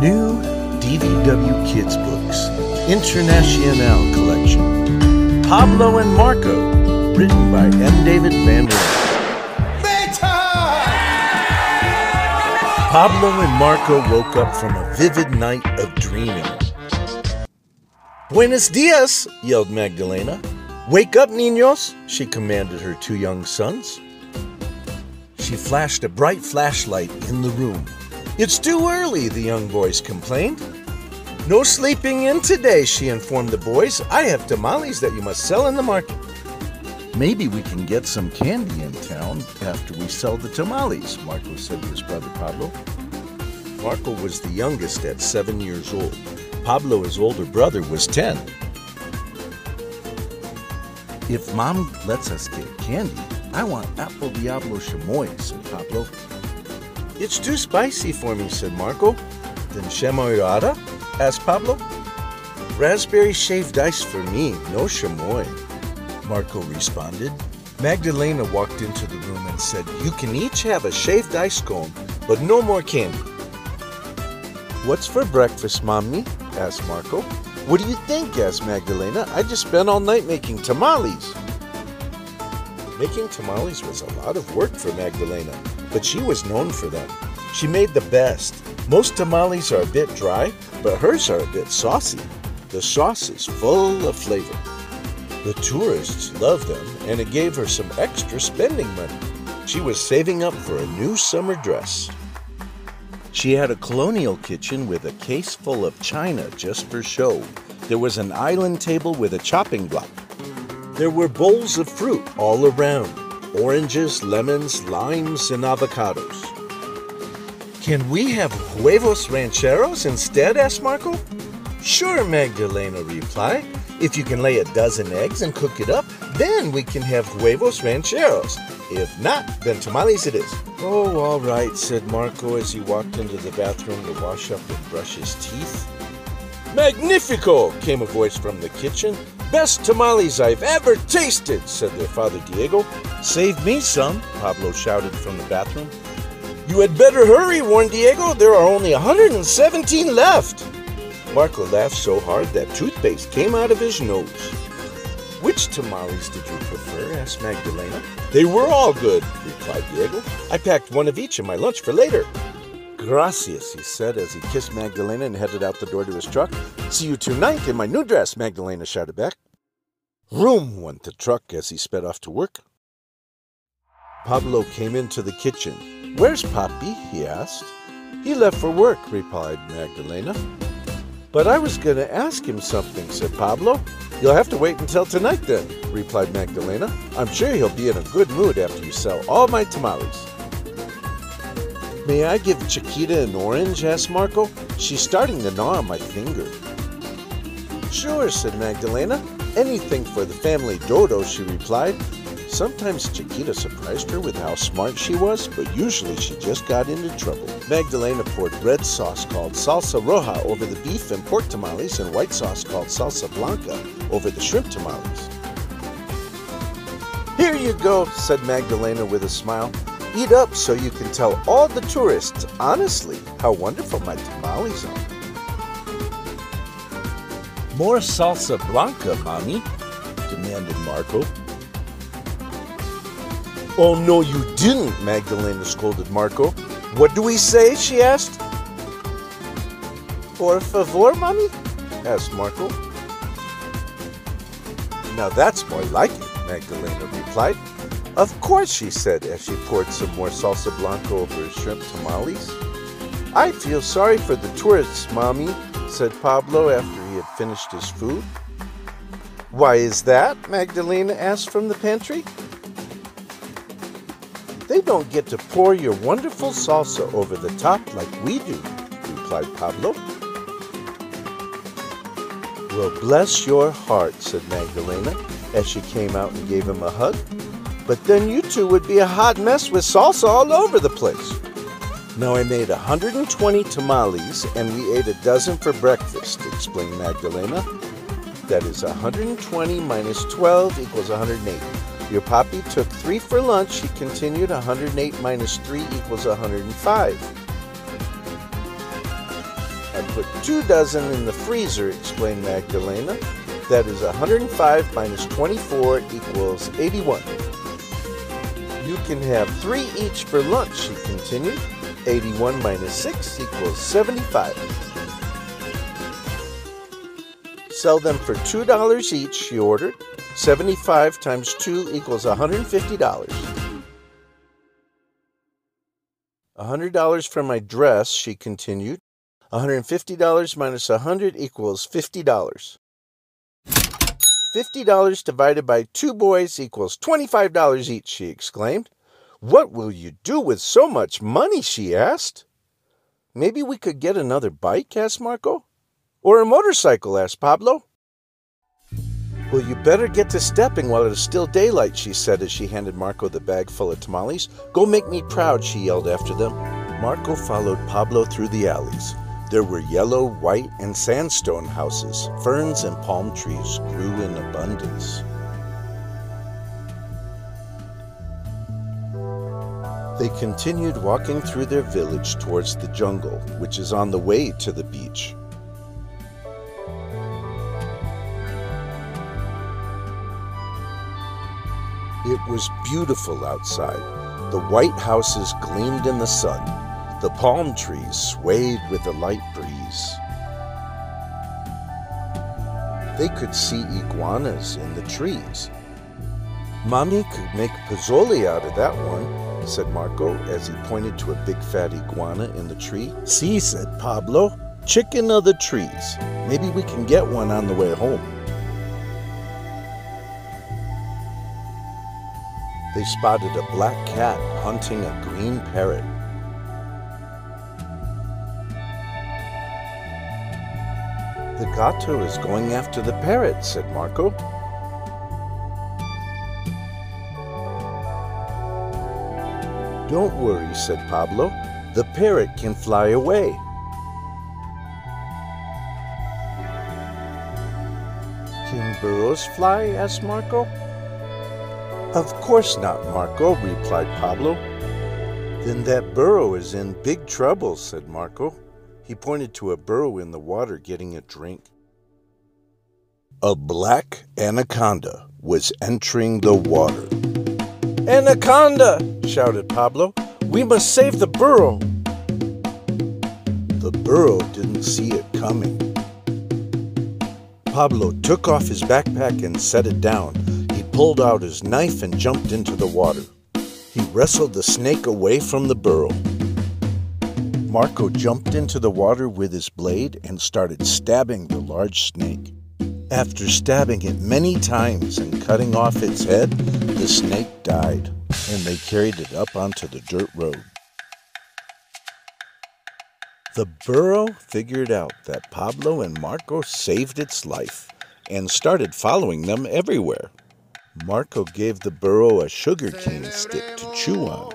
New DVW Kids Books, International Collection. Pablo and Marco, written by M. David Van Wieren. Pablo and Marco woke up from a vivid night of dreaming. Buenos dias, yelled Magdalena. Wake up, niños, she commanded her two young sons. She flashed a bright flashlight in the room. It's too early, the young boys complained. No sleeping in today, she informed the boys. I have tamales that you must sell in the market. Maybe we can get some candy in town after we sell the tamales, Marco said to his brother Pablo. Marco was the youngest at seven years old. Pablo, his older brother, was ten. If mom lets us get candy, I want apple diablo chamoy, said Pablo. It's too spicy for me, said Marco. Then chamoyada? asked Pablo. Raspberry shaved ice for me, no chamoy. Marco responded. Magdalena walked into the room and said, You can each have a shaved ice cone, but no more candy. What's for breakfast, Mommy? asked Marco. What do you think? asked Magdalena. I just spent all night making tamales. Making tamales was a lot of work for Magdalena, but she was known for them. She made the best. Most tamales are a bit dry, but hers are a bit saucy. The sauce is full of flavor. The tourists loved them, and it gave her some extra spending money. She was saving up for a new summer dress. She had a colonial kitchen with a case full of china just for show. There was an island table with a chopping block. There were bowls of fruit all around oranges, lemons, limes, and avocados. Can we have huevos rancheros instead? asked Marco. Sure, Magdalena replied. If you can lay a dozen eggs and cook it up, then we can have huevos rancheros. If not, then tamales it is. Oh, all right, said Marco as he walked into the bathroom to wash up and brush his teeth. Magnifico! came a voice from the kitchen. Best tamales I've ever tasted, said their father Diego. Save me some, Pablo shouted from the bathroom. You had better hurry, warned Diego. There are only 117 left. Marco laughed so hard that toothpaste came out of his nose. Which tamales did you prefer? asked Magdalena. They were all good, replied Diego. I packed one of each in my lunch for later. Gracias, he said as he kissed Magdalena and headed out the door to his truck. See you tonight in my new dress, Magdalena shouted back. Room went the truck as he sped off to work. Pablo came into the kitchen. Where's Papi? he asked. He left for work, replied Magdalena. But I was going to ask him something, said Pablo. You'll have to wait until tonight then, replied Magdalena. I'm sure he'll be in a good mood after you sell all my tamales. May I give Chiquita an orange? asked Marco. She's starting to gnaw on my finger. Sure, said Magdalena. Anything for the family dodo, she replied. Sometimes Chiquita surprised her with how smart she was, but usually she just got into trouble. Magdalena poured red sauce called salsa roja over the beef and pork tamales and white sauce called salsa blanca over the shrimp tamales. Here you go, said Magdalena with a smile. Eat up so you can tell all the tourists, honestly, how wonderful my tamales are. More salsa blanca, Mommy, demanded Marco. Oh, no, you didn't, Magdalena scolded Marco. What do we say? she asked. Por favor, Mommy? asked Marco. Now that's more like it, Magdalena replied. Of course, she said as she poured some more salsa blanca over her shrimp tamales. I feel sorry for the tourists, Mommy, said Pablo after he had finished his food. Why is that? Magdalena asked from the pantry. They don't get to pour your wonderful salsa over the top like we do, replied Pablo. Well, bless your heart, said Magdalena as she came out and gave him a hug. But then you two would be a hot mess with salsa all over the place. Now I made 120 tamales and we ate a dozen for breakfast, explained Magdalena. That is 120 minus 12 equals 108. Your Papi took three for lunch. He continued 108 minus 3 equals 105. I put two dozen in the freezer, explained Magdalena. That is 105 minus 24 equals 81. Can have three each for lunch, she continued. 81 minus 6 equals 75. Sell them for $2 each, she ordered. 75 times 2 equals $150. $100 for my dress, she continued. $150 minus 100 equals $50. $50 divided by two boys equals $25 each, she exclaimed. What will you do with so much money? she asked. Maybe we could get another bike, asked Marco. Or a motorcycle, asked Pablo. Well, you better get to stepping while it is still daylight, she said as she handed Marco the bag full of tamales. Go make me proud, she yelled after them. Marco followed Pablo through the alleys. There were yellow, white, and sandstone houses. Ferns and palm trees grew in abundance. They continued walking through their village towards the jungle, which is on the way to the beach. It was beautiful outside. The white houses gleamed in the sun. The palm trees swayed with the light breeze. They could see iguanas in the trees. Mommy could make pozole out of that one, said Marco as he pointed to a big fat iguana in the tree. See, said Pablo, chicken of the trees. Maybe we can get one on the way home. they spotted a black cat hunting a green parrot. The gato is going after the parrot, said Marco. Don't worry, said Pablo. The parrot can fly away. Can burros fly? asked Marco. Of course not, Marco, replied Pablo. Then that burro is in big trouble, said Marco. He pointed to a burro in the water getting a drink. A black anaconda was entering the water. Anaconda! shouted Pablo. We must save the burro. The burro didn't see it coming. Pablo took off his backpack and set it down He pulled out his knife and jumped into the water. He wrestled the snake away from the burro. Marco jumped into the water with his blade and started stabbing the large snake. After stabbing it many times and cutting off its head, the snake died, and they carried it up onto the dirt road. The burro figured out that Pablo and Marco saved its life and started following them everywhere. Marco gave the burro a sugar cane stick to chew on.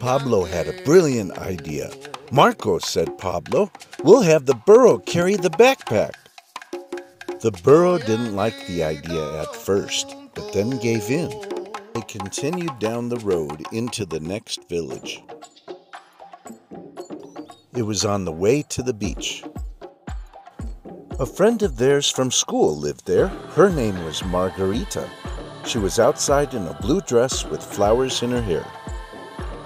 Pablo had a brilliant idea. Marco, said Pablo, we'll have the burro carry the backpack. The burro didn't like the idea at first, but then gave in. They continued down the road into the next village. It was on the way to the beach. A friend of theirs from school lived there. Her name was Margarita. She was outside in a blue dress with flowers in her hair.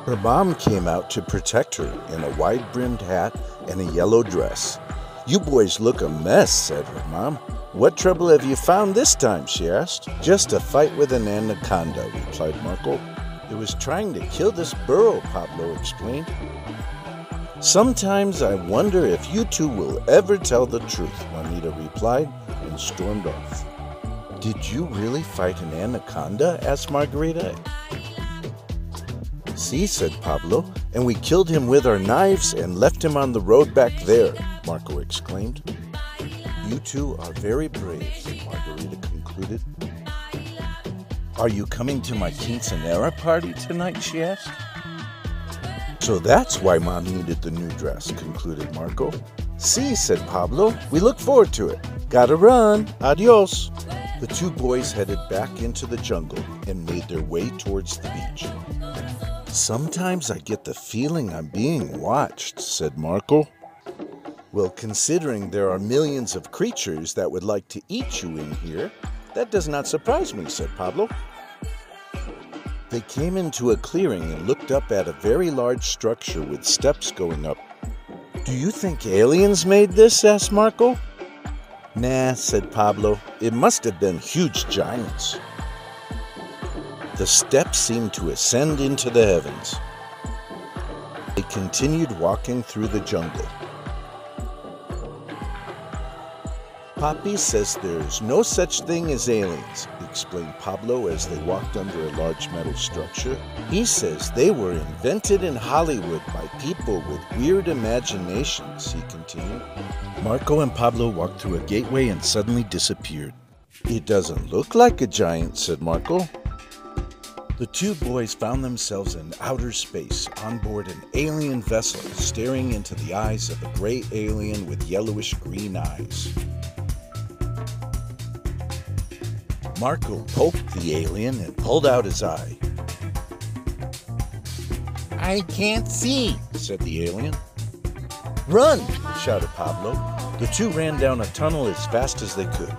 Her mom came out to protect her in a wide brimmed hat and a yellow dress. You boys look a mess, said her mom. What trouble have you found this time? she asked. Just a fight with an anaconda, replied Marco. It was trying to kill this burro, Pablo explained. Sometimes I wonder if you two will ever tell the truth, Juanita replied and stormed off. Did you really fight an anaconda? asked Margarita. See, said Pablo, and we killed him with our knives and left him on the road back there, Marco exclaimed. You two are very brave, Margarita concluded. Are you coming to my quinceanera party tonight? she asked. So that's why Mom needed the new dress, concluded Marco. See, said Pablo, we look forward to it. Gotta run. Adios. The two boys headed back into the jungle and made their way towards the beach. Sometimes I get the feeling I'm being watched, said Marco. Well, considering there are millions of creatures that would like to eat you in here, that does not surprise me, said Pablo. They came into a clearing and looked up at a very large structure with steps going up. Do you think aliens made this? asked Marco. Nah, said Pablo. It must have been huge giants. The steps seemed to ascend into the heavens. They continued walking through the jungle. Papi says there's no such thing as aliens, explained Pablo as they walked under a large metal structure. He says they were invented in Hollywood by people with weird imaginations, he continued. Marco and Pablo walked through a gateway and suddenly disappeared. It doesn't look like a giant, said Marco. The two boys found themselves in outer space on board an alien vessel, staring into the eyes of a gray alien with yellowish green eyes. Marco poked the alien and pulled out his eye. I can't see, said the alien. Run, shouted Pablo. The two ran down a tunnel as fast as they could.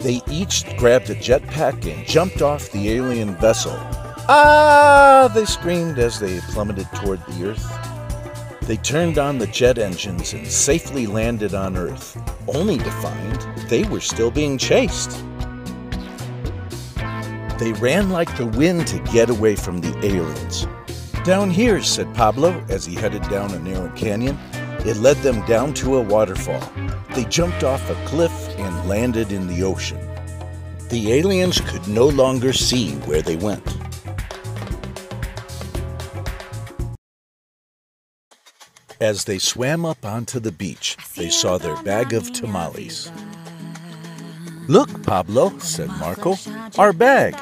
They each grabbed a jetpack and jumped off the alien vessel. Ah! They screamed as they plummeted toward the earth. They turned on the jet engines and safely landed on Earth, only to find they were still being chased. They ran like the wind to get away from the aliens. Down here, said Pablo as he headed down a narrow canyon. It led them down to a waterfall. They jumped off a cliff and landed in the ocean. The aliens could no longer see where they went. As they swam up onto the beach, they saw their bag of tamales. Look, Pablo, said Marco, our bag.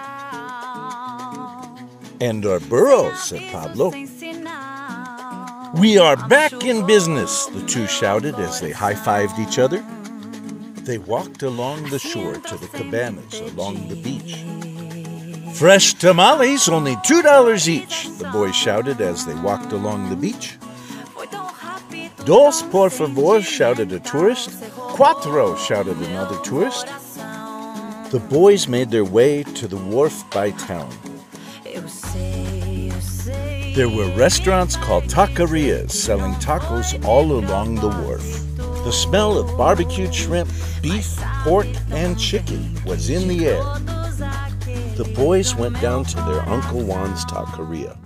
And our burro, said Pablo. We are back in business, the two shouted as they high fived each other. They walked along the shore to the cabanas along the beach. Fresh tamales, only $2 each, the boys shouted as they walked along the beach. Dos por favor, shouted a tourist. Cuatro, shouted another tourist. The boys made their way to the wharf by town. There were restaurants called taquerias selling tacos all along the wharf. The smell of barbecued shrimp, beef, pork, and chicken was in the air. The boys went down to their Uncle Juan's taqueria.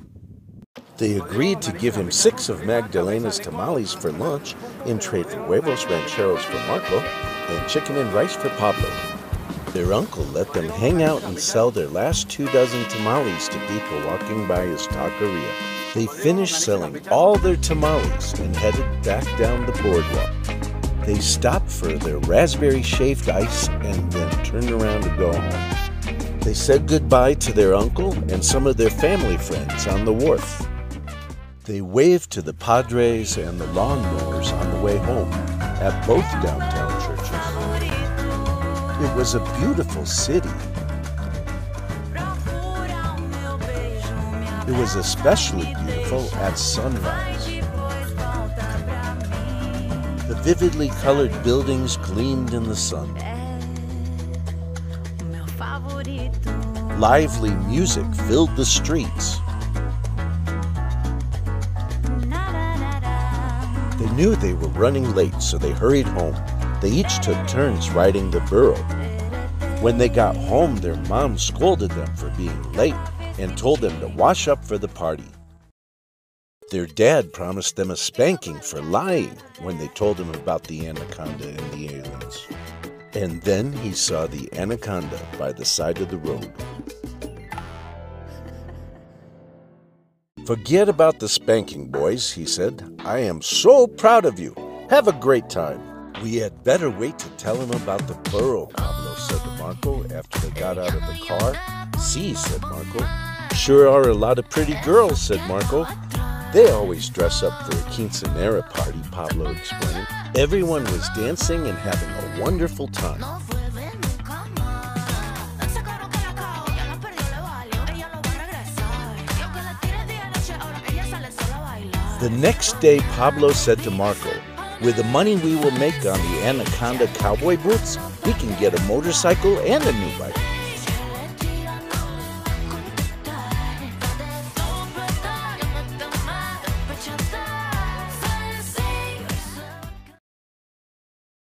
They agreed to give him six of Magdalena's tamales for lunch in trade for huevos rancheros for Marco and chicken and rice for Pablo. Their uncle let them hang out and sell their last two dozen tamales to people walking by his taqueria. They finished selling all their tamales and headed back down the boardwalk. They stopped for their raspberry shaved ice and then turned around to go home. They said goodbye to their uncle and some of their family friends on the wharf. They waved to the Padres and the lawnmowers on the way home at both downtown churches. It was a beautiful city. It was especially beautiful at sunrise. The vividly colored buildings gleamed in the sun. Lively music filled the streets. Knew they were running late, so they hurried home. They each took turns riding the burro. When they got home, their mom scolded them for being late and told them to wash up for the party. Their dad promised them a spanking for lying when they told him about the anaconda and the aliens. And then he saw the anaconda by the side of the road. Forget about the spanking, boys, he said. I am so proud of you. Have a great time. We had better wait to tell him about the burro, Pablo said to Marco after they got out of the car. See, said Marco. Sure are a lot of pretty girls, said Marco. They always dress up for a quinceanera party, Pablo explained. Everyone was dancing and having a wonderful time. The next day, Pablo said to Marco, With the money we will make on the Anaconda cowboy boots, we can get a motorcycle and a new bike.